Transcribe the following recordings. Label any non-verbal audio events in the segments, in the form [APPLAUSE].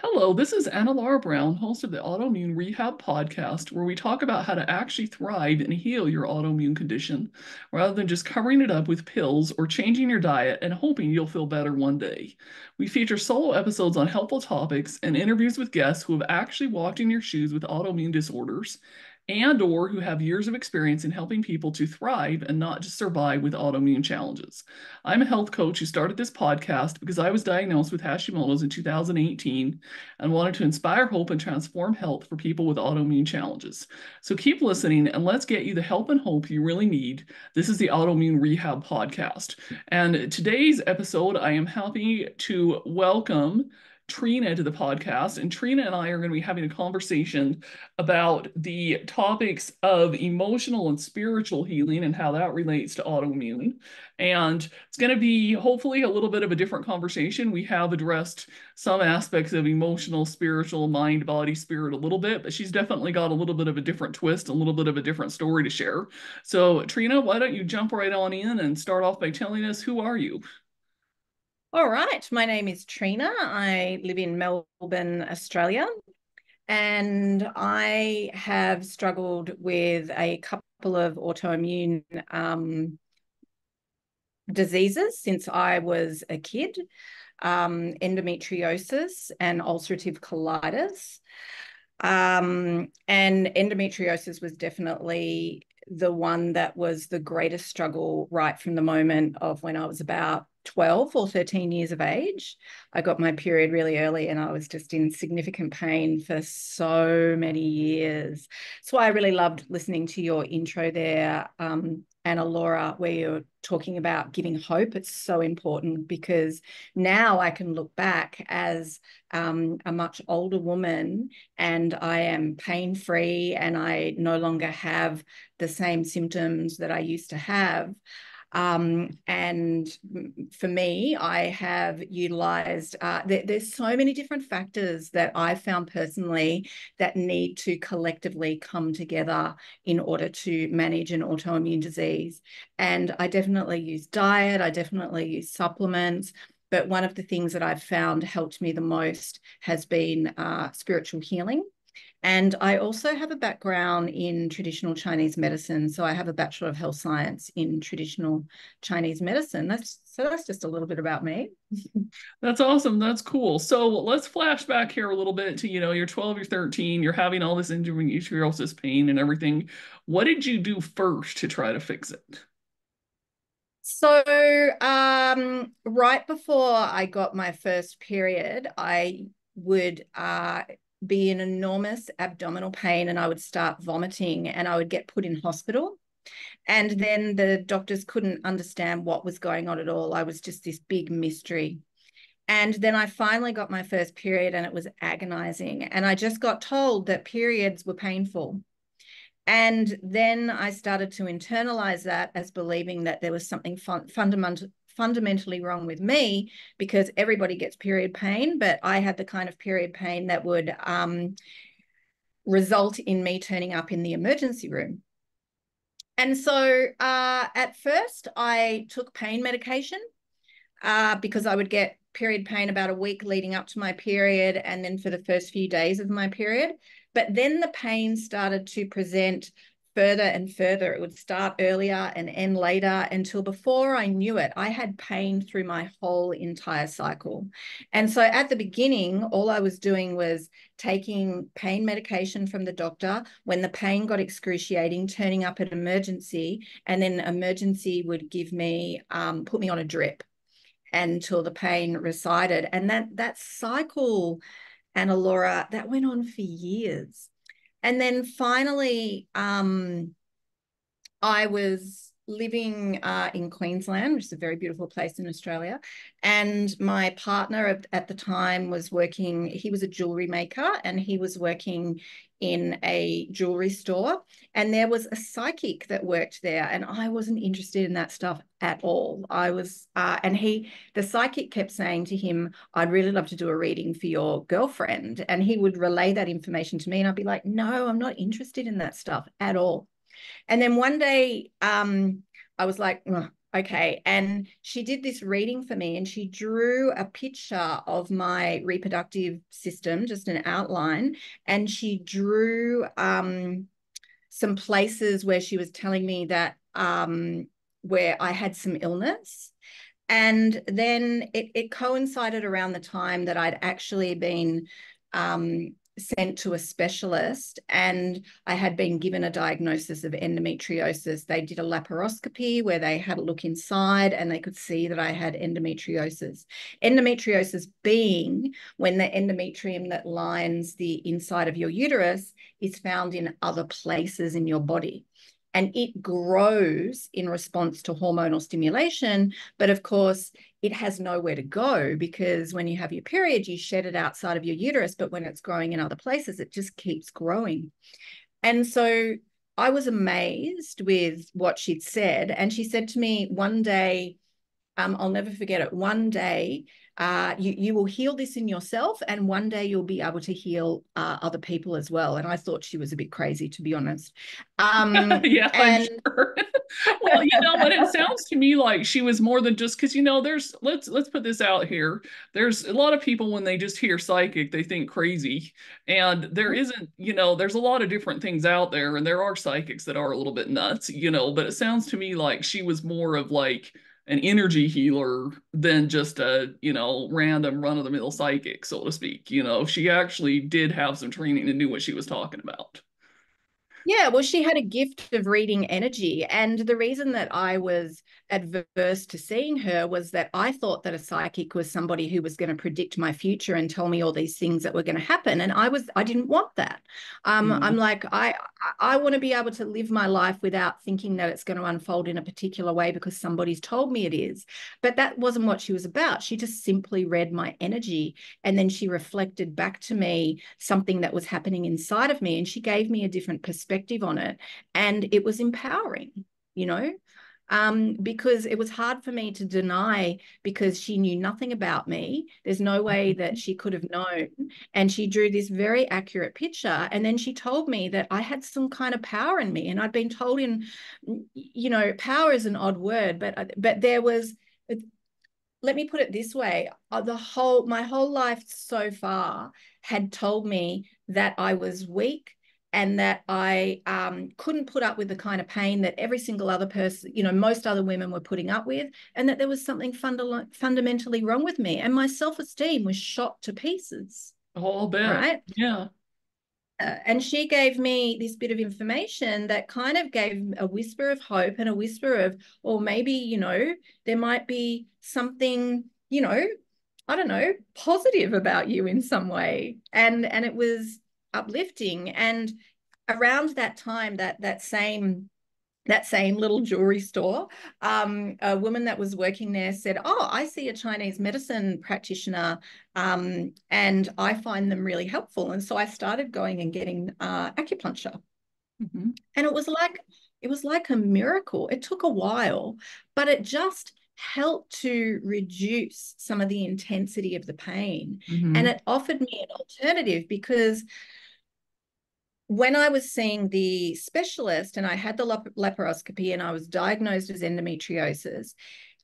Hello, this is AnnaLaura Brown, host of the Autoimmune Rehab Podcast, where we talk about how to actually thrive and heal your autoimmune condition rather than just covering it up with pills or changing your diet and hoping you'll feel better one day. We feature solo episodes on helpful topics and interviews with guests who have actually walked in your shoes with autoimmune disorders and or who have years of experience in helping people to thrive and not just survive with autoimmune challenges. I'm a health coach who started this podcast because I was diagnosed with Hashimoto's in 2018 and wanted to inspire hope and transform health for people with autoimmune challenges. So keep listening and let's get you the help and hope you really need. This is the Autoimmune Rehab Podcast. And today's episode, I am happy to welcome Trina to the podcast, and Trina and I are going to be having a conversation about the topics of emotional and spiritual healing and how that relates to autoimmune. And it's going to be hopefully a little bit of a different conversation. We have addressed some aspects of emotional, spiritual, mind, body, spirit a little bit, but she's definitely got a little bit of a different twist, a little bit of a different story to share. So, Trina, why don't you jump right on in and start off by telling us who are you? All right. My name is Trina. I live in Melbourne, Australia. And I have struggled with a couple of autoimmune um, diseases since I was a kid um, endometriosis and ulcerative colitis. Um, and endometriosis was definitely the one that was the greatest struggle right from the moment of when I was about 12 or 13 years of age. I got my period really early and I was just in significant pain for so many years. So I really loved listening to your intro there, um, AnnaLaura, where you're talking about giving hope. It's so important because now I can look back as um, a much older woman and I am pain free and I no longer have the same symptoms that I used to have. Um, and for me, I have utilized, uh, there, there's so many different factors that I found personally that need to collectively come together in order to manage an autoimmune disease. And I definitely use diet, I definitely use supplements. But one of the things that I've found helped me the most has been uh, spiritual healing. And I also have a background in traditional Chinese medicine. So I have a Bachelor of Health Science in traditional Chinese medicine. That's so that's just a little bit about me. [LAUGHS] that's awesome. That's cool. So let's flash back here a little bit to, you know, you're 12, you're 13, you're having all this endometriosis pain and everything. What did you do first to try to fix it? So, um, right before I got my first period, I would uh, be in enormous abdominal pain and I would start vomiting and I would get put in hospital. And mm-hmm. then the doctors couldn't understand what was going on at all. I was just this big mystery. And then I finally got my first period and it was agonizing. And I just got told that periods were painful. And then I started to internalize that as believing that there was something fun fundamental fundamentally wrong with me because everybody gets period pain, but I had the kind of period pain that would um, result in me turning up in the emergency room. And so uh, at first, I took pain medication uh, because I would get period pain about a week leading up to my period and then for the first few days of my period. But then the pain started to present further and further. It would start earlier and end later until before I knew it, I had pain through my whole entire cycle. And so at the beginning, all I was doing was taking pain medication from the doctor. When the pain got excruciating, turning up at emergency, and then emergency would give me, um, put me on a drip until the pain resided. And that that cycle, AnnaLaura, that went on for years. And then finally, um, I was living uh, in Queensland, which is a very beautiful place in Australia. And my partner at, the time was working, he was a jewelry maker and he was working in a jewelry store. And there was a psychic that worked there. And I wasn't interested in that stuff at all. I was, uh, and he, the psychic kept saying to him, I'd really love to do a reading for your girlfriend. And he would relay that information to me. And I'd be like, no, I'm not interested in that stuff at all. And then one day, um, I was like, Okay. And she did this reading for me and she drew a picture of my reproductive system, just an outline. And she drew um, some places where she was telling me that um, where I had some illness. And then it, it coincided around the time that I'd actually been um, sent to a specialist and I had been given a diagnosis of endometriosis. They did a laparoscopy where they had a look inside and they could see that I had endometriosis. Endometriosis being when the endometrium that lines the inside of your uterus is found in other places in your body and it grows in response to hormonal stimulation. But of course, it has nowhere to go because when you have your period, you shed it outside of your uterus. But when it's growing in other places, it just keeps growing. And so I was amazed with what she'd said. And she said to me one day, um, I'll never forget it. One day, uh, you, you will heal this in yourself, and one day you'll be able to heal uh, other people as well. And I thought she was a bit crazy, to be honest. Um, [LAUGHS] yeah, and... sure. [LAUGHS] well, you know, but it sounds to me like she was more than just because you know, there's let's let's put this out here. There's a lot of people when they just hear psychic, they think crazy, and there mm-hmm. isn't. You know, there's a lot of different things out there, and there are psychics that are a little bit nuts. You know, but it sounds to me like she was more of like an energy healer than just a you know random run of the mill psychic so to speak you know? She actually did have some training and knew what she was talking about yeah, well, she had a gift of reading energy. And the reason that I was adverse to seeing her was that I thought that a psychic was somebody who was going to predict my future and tell me all these things that were going to happen. And I was, I didn't want that. Um, mm. I'm like, I, I want to be able to live my life without thinking that it's going to unfold in a particular way because somebody's told me it is. But that wasn't what she was about. She just simply read my energy and then she reflected back to me something that was happening inside of me. And she gave me a different perspective perspective on it. And it was empowering, you know, um, because it was hard for me to deny because she knew nothing about me. There's no way that mm-hmm. she could have known. And she drew this very accurate picture. And then she told me that I had some kind of power in me. And I'd been told in, you know, power is an odd word, but but there was let me put it this way uh, the whole my whole life so far had told me that i was weak and that I um, couldn't put up with the kind of pain that every single other person, you know, most other women were putting up with, and that there was something funda- fundamentally wrong with me. And my self esteem was shot to pieces. All bit. Right? Yeah. Uh, and she gave me this bit of information that kind of gave a whisper of hope and a whisper of, or maybe, you know, there might be something, you know, I don't know, positive about you in some way. And and it was uplifting. And around that time, that that same that same little jewelry store, um, a woman that was working there said, "Oh, I see a Chinese medicine practitioner, um, and I find them really helpful." And so I started going and getting uh, acupuncture, mm-hmm. and it was like it was like a miracle. It took a while, but it just helped to reduce some of the intensity of the pain, mm-hmm. and it offered me an alternative because when I was seeing the specialist and I had the laparoscopy and I was diagnosed as endometriosis,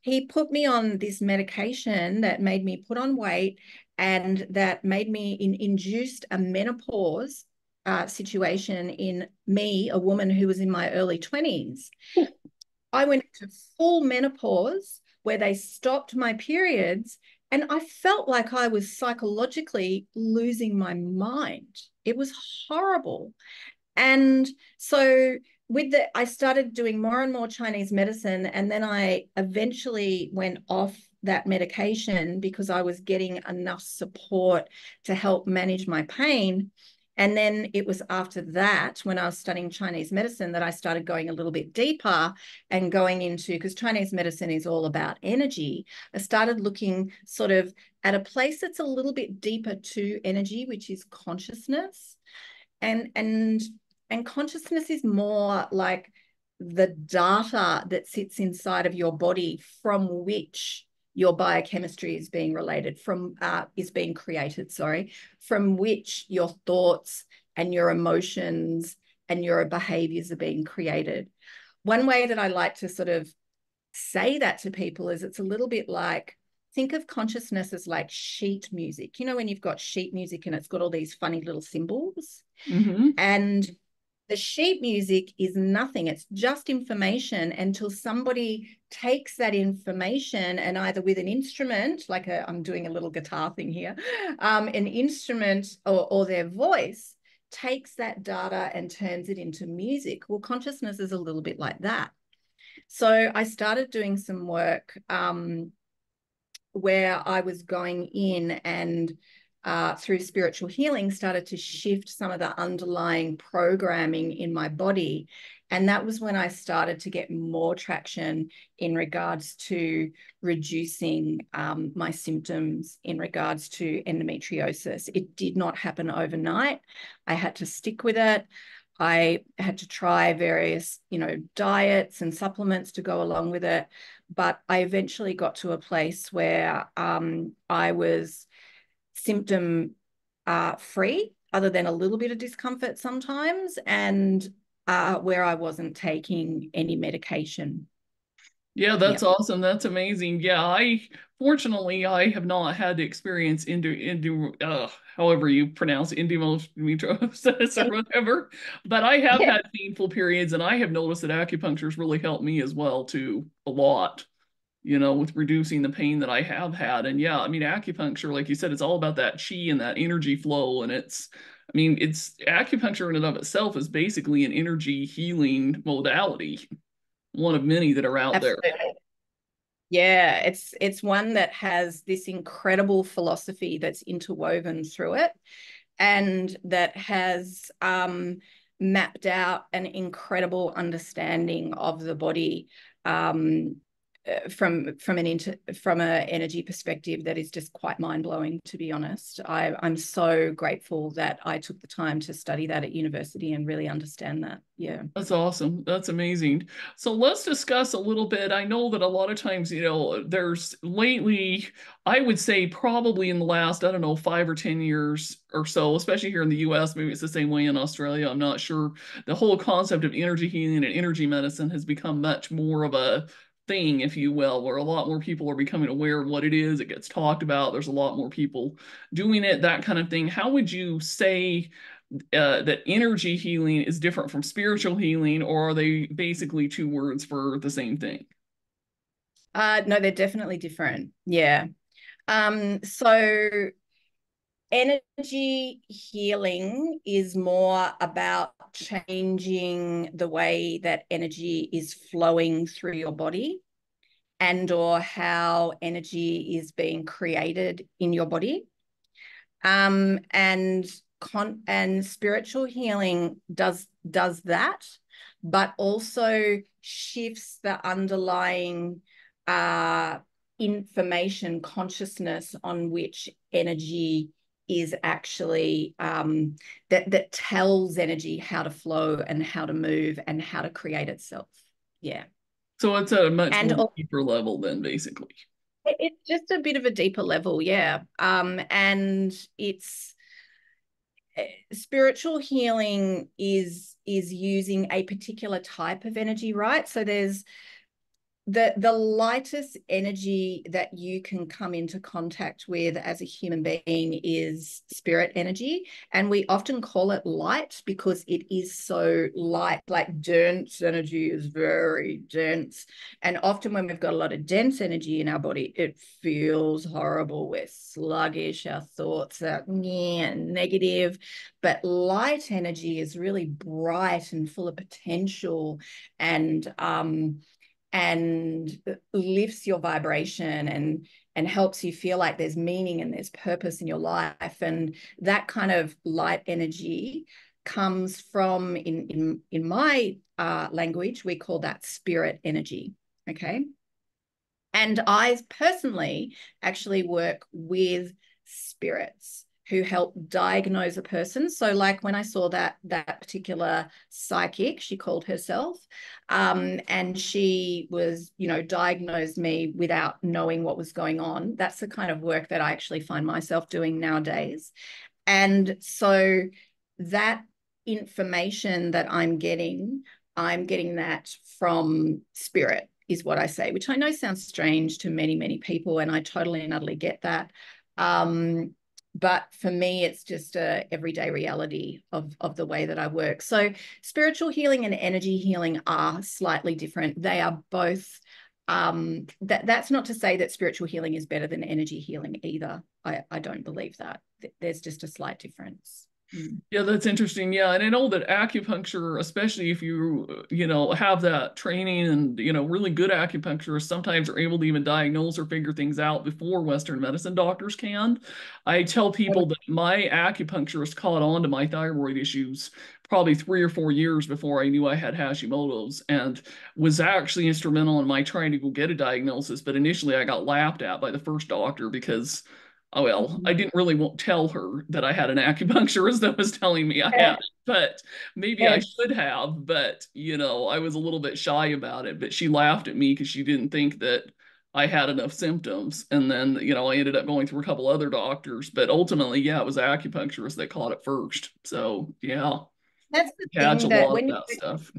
he put me on this medication that made me put on weight and that made me in, induced a menopause uh, situation in me, a woman who was in my early 20s. I went to full menopause where they stopped my periods and I felt like I was psychologically losing my mind. It was horrible. And so with the I started doing more and more Chinese medicine and then I eventually went off that medication because I was getting enough support to help manage my pain. And then it was after that, when I was studying Chinese medicine, that I started going a little bit deeper and going into, because Chinese medicine is all about energy. I started looking sort of at a place that's a little bit deeper to energy, which is consciousness. And, and, and consciousness is more like the data that sits inside of your body from which your biochemistry is being related from uh, is being created sorry from which your thoughts and your emotions and your behaviors are being created one way that i like to sort of say that to people is it's a little bit like think of consciousness as like sheet music. You know, when you've got sheet music and it's got all these funny little symbols. Mm-hmm. And the sheet music is nothing, it's just information until somebody takes that information and either with an instrument, like i am doing a little guitar thing here, um, an instrument or, or their voice takes that data and turns it into music. Well, consciousness is a little bit like that. So I started doing some work um, where I was going in and uh, through spiritual healing started to shift some of the underlying programming in my body. And that was when I started to get more traction in regards to reducing um, my symptoms in regards to endometriosis. It did not happen overnight. I had to stick with it. I had to try various, you know, diets and supplements to go along with it. But I eventually got to a place where um, I was symptom uh, free, other than a little bit of discomfort sometimes, and uh, where I wasn't taking any medication. Yeah, that's awesome. That's amazing. Yeah, I fortunately I have not had to experience into into uh, however you pronounce endometriosis [LAUGHS] or whatever, but I have yeah. had painful periods, and I have noticed that acupuncture has really helped me as well too a lot. You know, with reducing the pain that I have had, and yeah, I mean acupuncture, like you said, it's all about that chi and that energy flow, and it's I mean, it's acupuncture in and of itself is basically an energy healing modality one of many that are out Absolutely. there. Yeah, it's it's one that has this incredible philosophy that's interwoven through it, and that has um, mapped out an incredible understanding of the body um, Uh, from from an inter, from an energy perspective that is just quite mind blowing. To be honest, I, I'm so grateful that I took the time to study that at university and really understand that. Yeah, that's awesome. That's amazing. So let's discuss a little bit. I know that a lot of times, you know, there's lately, I would say probably in the last I don't know five or ten years or so, especially here in the U.S. Maybe it's the same way in Australia. I'm not sure. The whole concept of energy healing and energy medicine has become much more of a thing, if you will, where a lot more people are becoming aware of what it is. It gets talked about. There's a lot more people doing it, that kind of thing. How would you say uh, that energy healing is different from spiritual healing, or are they basically two words for the same thing? Uh, no, they're definitely different. Yeah. Um, so energy healing is more about changing the way that energy is flowing through your body and or how energy is being created in your body. Um, and con- and spiritual healing does does that but also shifts the underlying uh, information consciousness on which energy is actually um, that that tells energy how to flow and how to move and how to create itself. Yeah. So it's at a much and more deeper level then, basically. It's just a bit of a deeper level, yeah. Um, and it's eh, spiritual healing is is using a particular type of energy, right? So there's the the lightest energy that you can come into contact with as a human being is spirit energy. And we often call it light because it is so light like dense energy is very dense. And often when we've got a lot of dense energy in our body it feels horrible. We're sluggish our thoughts are negative. But light energy is really bright and full of potential. And um and lifts your vibration and and helps you feel like there's meaning and there's purpose in your life. And that kind of light energy comes from in in in my uh, language we call that spirit energy okay? And i personally actually work with spirits who help diagnose a person. So, like when I saw that that particular psychic, she called herself, um, and she was, you know, diagnosed me without knowing what was going on. That's the kind of work that I actually find myself doing nowadays. And so that information that I'm getting, I'm getting that from spirit is what I say, which I know sounds strange to many, many people, and I totally and utterly get that. Um, but for me, it's just a everyday reality of, of the way that I work. So spiritual healing and energy healing are slightly different. They are both um, that that's not to say that spiritual healing is better than energy healing either. I, I don't believe that. There's just a slight difference. Mm. Yeah, that's interesting. Yeah, and I know that acupuncture, especially if you you know have that training and you know really good acupuncturists, sometimes are able to even diagnose or figure things out before Western medicine doctors can. I tell people that my acupuncturist caught on to my thyroid issues probably three or four years before I knew I had Hashimoto's and was actually instrumental in my trying to go get a diagnosis. But initially, I got laughed at by the first doctor because oh well mm-hmm. i didn't really won't tell her that i had an acupuncturist [LAUGHS] that was telling me i had it but maybe yes. i should have but you know i was a little bit shy about it but she laughed at me because she didn't think that i had enough symptoms and then you know i ended up going through a couple other doctors but ultimately yeah it was acupuncturist that caught it first so yeah that's the Catch thing that when you, stuff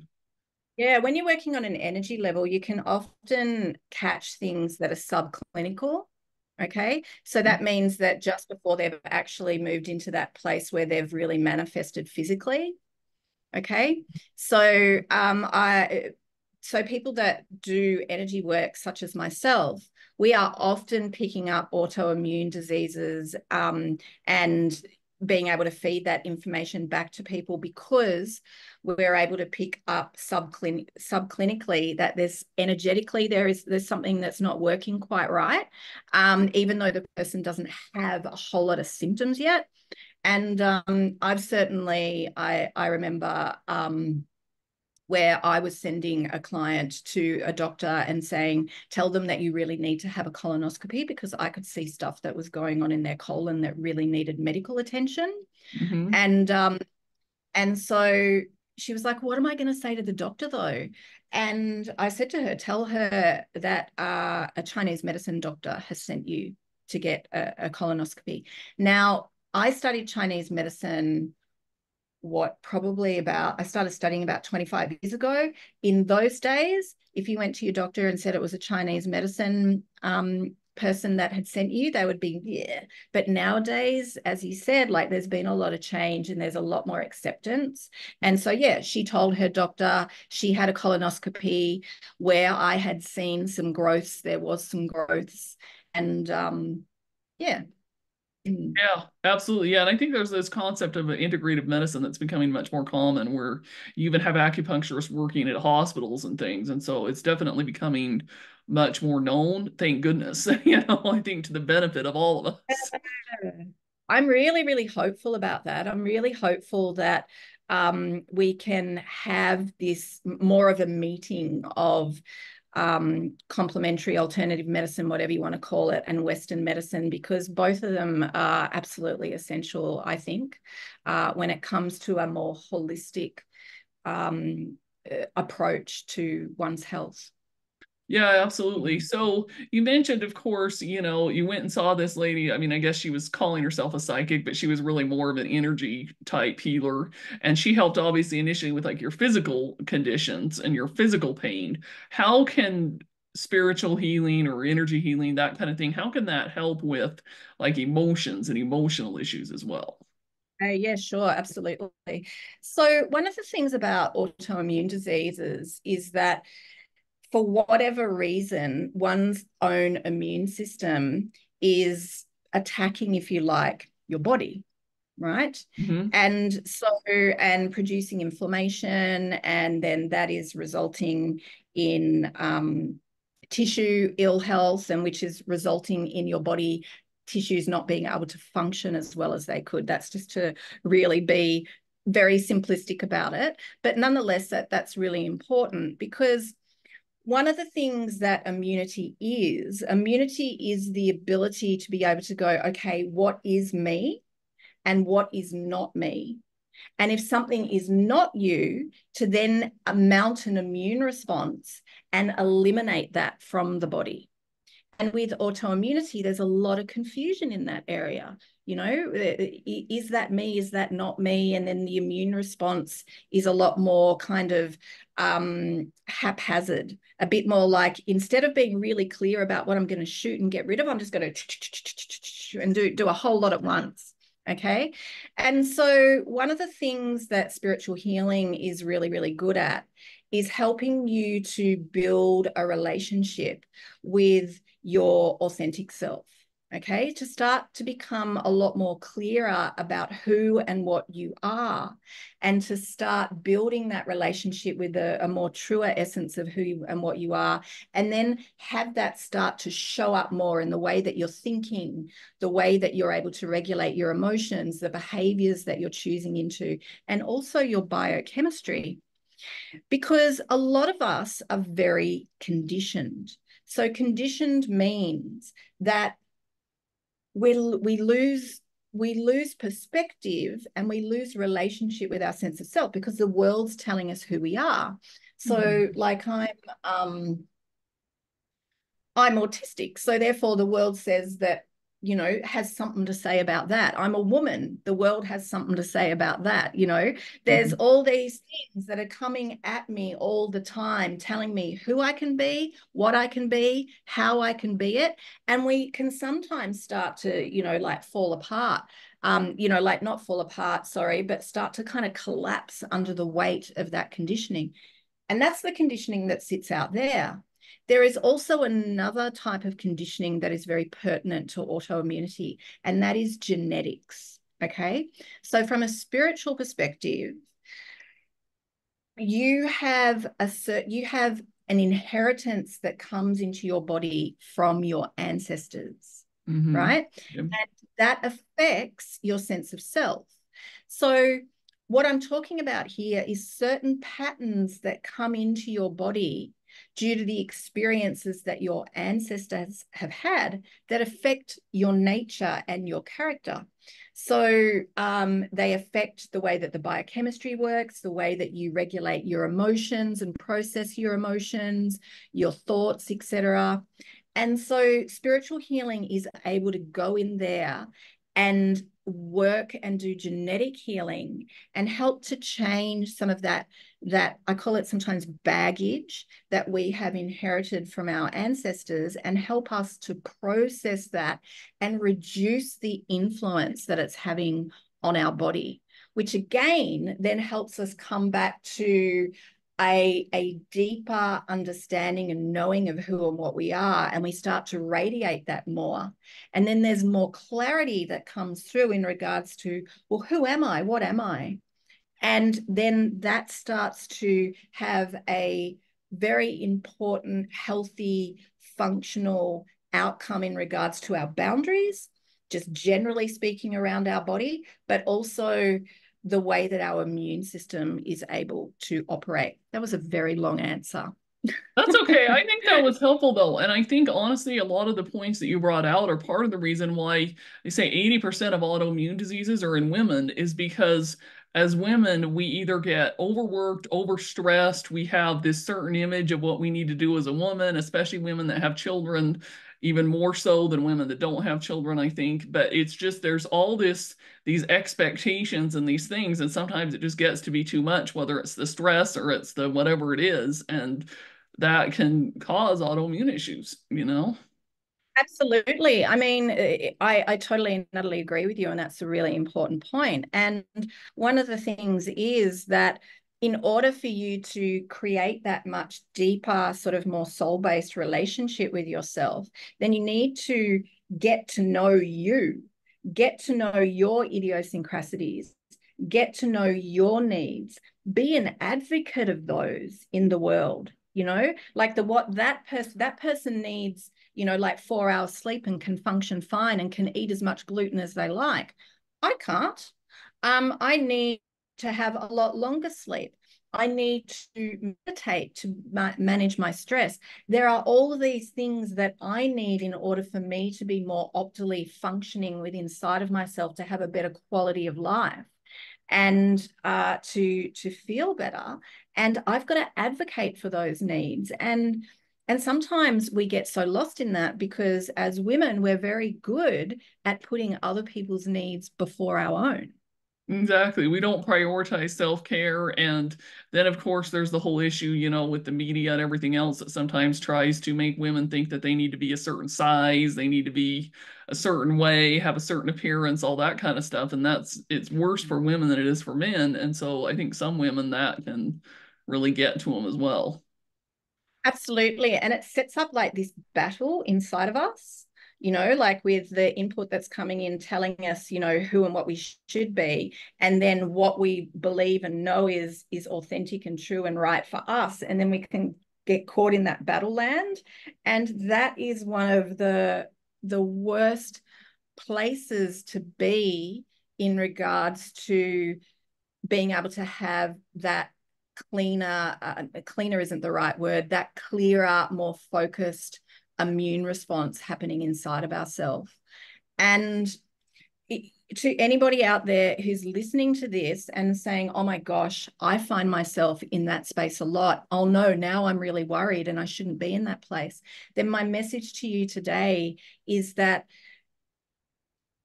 yeah when you're working on an energy level you can often catch things that are subclinical Okay. So that means that just before they've actually moved into that place where they've really manifested physically. Okay. So um I so people that do energy work such as myself, we are often picking up autoimmune diseases um, and being able to feed that information back to people because we're able to pick up subclinic subclinically that there's energetically there is there's something that's not working quite right um, even though the person doesn't have a whole lot of symptoms yet and um, I've certainly I I remember um, where I was sending a client to a doctor and saying, tell them that you really need to have a colonoscopy because I could see stuff that was going on in their colon that really needed medical attention. Mm-hmm. And um, and so she was like, What am I going to say to the doctor though? And I said to her, Tell her that uh, a Chinese medicine doctor has sent you to get a, a colonoscopy. Now, I studied Chinese medicine what probably about I started studying about 25 years ago. In those days, if you went to your doctor and said it was a Chinese medicine um, person that had sent you, they would be, yeah. But nowadays, as you said, like there's been a lot of change and there's a lot more acceptance. And so, yeah, she told her doctor she had a colonoscopy where I had seen some growths. There was some growths. And um, yeah, Mm. Yeah, absolutely. Yeah. And I think there's this concept of integrative medicine that's becoming much more common where you even have acupuncturists working at hospitals and things. And so it's definitely becoming much more known. Thank goodness. [LAUGHS] you know, I think to the benefit of all of us. [LAUGHS] I'm really, really hopeful about that. I'm really hopeful that um, we can have this more of a meeting of um, complementary alternative medicine, whatever you want to call it, and Western medicine, because both of them are absolutely essential, I think, uh, when it comes to a more holistic um, approach to one's health. Yeah, absolutely. So you mentioned, of course, you know, you went and saw this lady. I mean, I guess she was calling herself a psychic, but she was really more of an energy type healer. And she helped obviously initially with like your physical conditions and your physical pain. How can spiritual healing or energy healing, that kind of thing, how can that help with like emotions and emotional issues as well? Uh, yeah, sure, absolutely. So, one of the things about autoimmune diseases is that for whatever reason, one's own immune system is attacking, if you like, your body, right? Mm-hmm. And so, and producing inflammation, and then that is resulting in um, tissue ill health, and which is resulting in your body tissues not being able to function as well as they could. That's just to really be very simplistic about it. But nonetheless, that that's really important because one of the things that immunity is immunity is the ability to be able to go okay what is me and what is not me? And if something is not you to then mount an immune response and eliminate that from the body And with autoimmunity, there's a lot of confusion in that area. You know, is that me? Is that not me? And then the immune response is a lot more kind of um, haphazard, a bit more like instead of being really clear about what I'm going to shoot and get rid of, I'm just going to and do, do a whole lot at once. Okay. And so, one of the things that spiritual healing is really, really good at is helping you to build a relationship with your authentic self. Okay, to start to become a lot more clearer about who and what you are, and to start building that relationship with a, a more truer essence of who you, and what you are, and then have that start to show up more in the way that you're thinking, the way that you're able to regulate your emotions, the behaviors that you're choosing into, and also your biochemistry. Because a lot of us are very conditioned. So, conditioned means that we, we lose we lose perspective and we lose relationship with our sense of self because the world's telling us who we are so mm-hmm. like i'm um i'm autistic so therefore the world says that you know, has something to say about that. I'm a woman. The world has something to say about that. You know, there's mm-hmm. all these things that are coming at me all the time, telling me who I can be, what I can be, how I can be it. And we can sometimes start to, you know, like fall apart. Um, you know, like not fall apart, sorry, but start to kind of collapse under the weight of that conditioning. And that's the conditioning that sits out there. There is also another type of conditioning that is very pertinent to autoimmunity, and that is genetics. Okay. So, from a spiritual perspective, you have a you have an inheritance that comes into your body from your ancestors, mm-hmm. right? Yep. And that affects your sense of self. So, what I'm talking about here is certain patterns that come into your body due to the experiences that your ancestors have had that affect your nature and your character. So um, they affect the way that the biochemistry works, the way that you regulate your emotions and process your emotions, your thoughts, etc. And so spiritual healing is able to go in there and work and do genetic healing and help to change some of that that I call it sometimes baggage that we have inherited from our ancestors and help us to process that and reduce the influence that it's having on our body which again then helps us come back to a, a deeper understanding and knowing of who and what we are, and we start to radiate that more. And then there's more clarity that comes through in regards to, well, who am I? What am I? And then that starts to have a very important, healthy, functional outcome in regards to our boundaries, just generally speaking around our body, but also the way that our immune system is able to operate. That was a very long answer. That's okay. I think that [LAUGHS] was helpful though. And I think honestly, a lot of the points that you brought out are part of the reason why they say 80% of autoimmune diseases are in women is because as women, we either get overworked, overstressed, we have this certain image of what we need to do as a woman, especially women that have children, even more so than women that don't have children, I think. But it's just there's all this these expectations and these things, and sometimes it just gets to be too much, whether it's the stress or it's the whatever it is, and that can cause autoimmune issues, you know. Absolutely. I mean, I, I totally and utterly agree with you, and that's a really important point. And one of the things is that in order for you to create that much deeper, sort of more soul based relationship with yourself, then you need to get to know you, get to know your idiosyncrasies, get to know your needs, be an advocate of those in the world. You know, like the what that person that person needs, you know, like four hours sleep and can function fine and can eat as much gluten as they like. I can't. Um, I need to have a lot longer sleep. I need to meditate to ma manage my stress. There are all of these things that I need in order for me to be more optimally functioning within inside of myself to have a better quality of life and uh, to to feel better. And I've got to advocate for those needs. And And sometimes we get so lost in that because as women, we're very good at putting other people's needs before our own. Exactly. We don't prioritize self care. And then, of course, there's the whole issue, you know, with the media and everything else that sometimes tries to make women think that they need to be a certain size, they need to be a certain way, have a certain appearance, all that kind of stuff. And that's it's worse for women than it is for men. And so I think some women that can really get to them as well. Absolutely. And it sets up like this battle inside of us you know, like with the input that's coming in telling us, you know, who and what we should be, and then what we believe and know is is authentic and true and right for us, and then we can get caught in that battle land, and that is one of the the worst places to be in regards to being able to have that cleaner uh, cleaner isn't the right word that clearer more focused immune response happening inside of ourselves. And to anybody out there who's listening to this and saying, oh my gosh, I find myself in that space a lot. Oh no, now I'm really worried and I shouldn't be in that place. Then my message to you today is that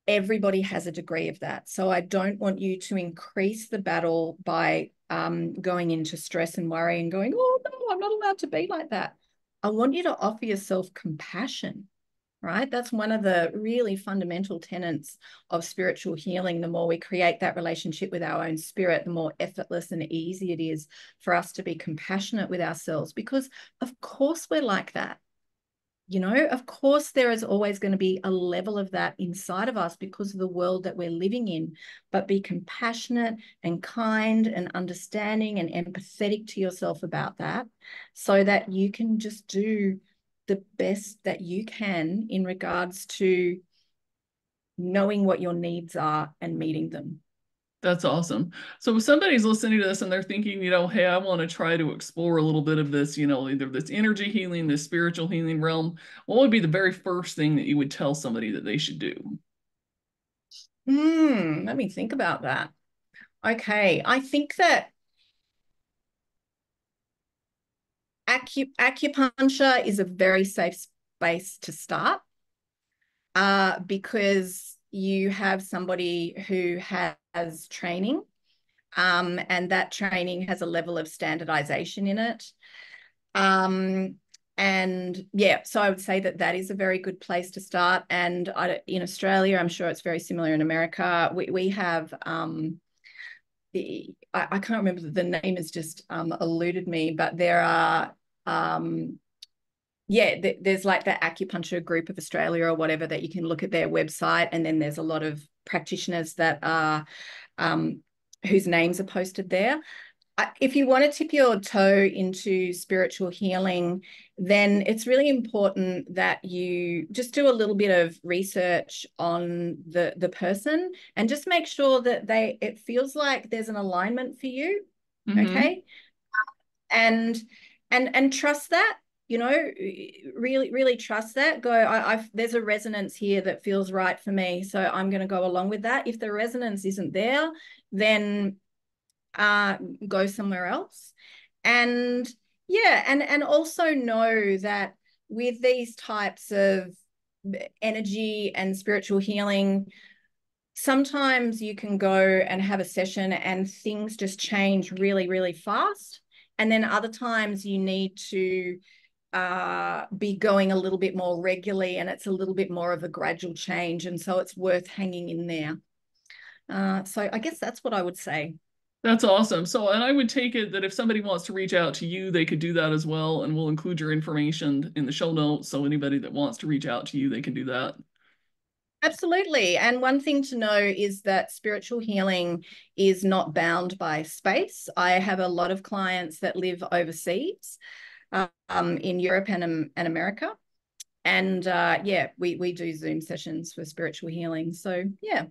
everybody has a degree of that. So I don't want you to increase the battle by um, going into stress and worry and going, oh no, I'm not allowed to be like that. I want you to offer yourself compassion, right? That's one of the really fundamental tenets of spiritual healing. The more we create that relationship with our own spirit, the more effortless and easy it is for us to be compassionate with ourselves because, of course, we're like that. You know, of course, there is always going to be a level of that inside of us because of the world that we're living in. But be compassionate and kind and understanding and empathetic to yourself about that so that you can just do the best that you can in regards to knowing what your needs are and meeting them. That's awesome. So if somebody's listening to this and they're thinking, you know, hey, I want to try to explore a little bit of this, you know, either this energy healing, this spiritual healing realm, what would be the very first thing that you would tell somebody that they should do? Hmm, let me think about that. Okay, I think that acu acupuncture is a very safe space to start uh, because you have somebody who has training um, and that training has a level of standardization in it. Um, and yeah, so I would say that that is a very good place to start. And I, in Australia, I'm sure it's very similar in America. We, we have, um, the, I, I can't remember, the name has just um, eluded me, but there are um, yeah, th there's like the acupuncture group of Australia or whatever that you can look at their website, and then there's a lot of practitioners that are um, whose names are posted there. If you want to tip your toe into spiritual healing, then it's really important that you just do a little bit of research on the the person and just make sure that they it feels like there's an alignment for you. Mm -hmm. Okay. And and and trust that you know really really trust that go I, I've there's a resonance here that feels right for me so i'm going to go along with that. If the resonance isn't there then uh go somewhere else. And yeah and and also know that with these types of energy and spiritual healing sometimes you can go and have a session and things just change really really fast. And then other times you need to uh, be going a little bit more regularly and it's a little bit more of a gradual change. And so it's worth hanging in there. Uh, so I guess that's what I would say. That's awesome. So, and I would take it that if somebody wants to reach out to you, they could do that as well. And we'll include your information in the show notes. So anybody that wants to reach out to you, they can do that. Absolutely. And one thing to know is that spiritual healing is not bound by space. I have a lot of clients that live overseas um, in Europe and, um, and America. And uh, yeah, we, we do Zoom sessions for spiritual healing. So yeah.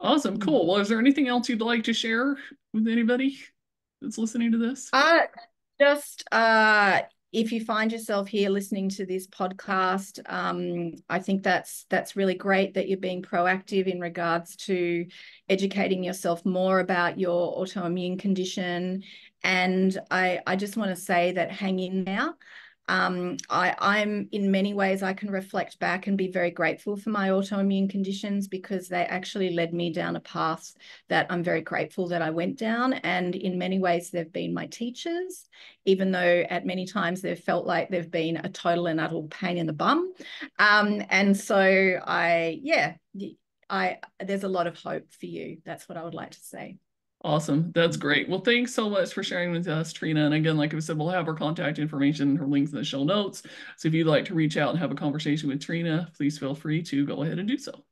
Awesome. Cool. Well, is there anything else you'd like to share with anybody that's listening to this? Uh, just uh, if you find yourself here listening to this podcast, um, I think that's that's really great that you're being proactive in regards to educating yourself more about your autoimmune condition and I, I just want to say that hang in there. Um, I, I'm in many ways, I can reflect back and be very grateful for my autoimmune conditions because they actually led me down a path that I'm very grateful that I went down. And in many ways, they've been my teachers, even though at many times they've felt like they've been a total and utter pain in the bum. Um, and so I, yeah, I there's a lot of hope for you. That's what I would like to say. Awesome. That's great. Well, thanks so much for sharing with us, Trina. And again, like I said, we'll have her contact information, and her links in the show notes. So if you'd like to reach out and have a conversation with Trina, please feel free to go ahead and do so.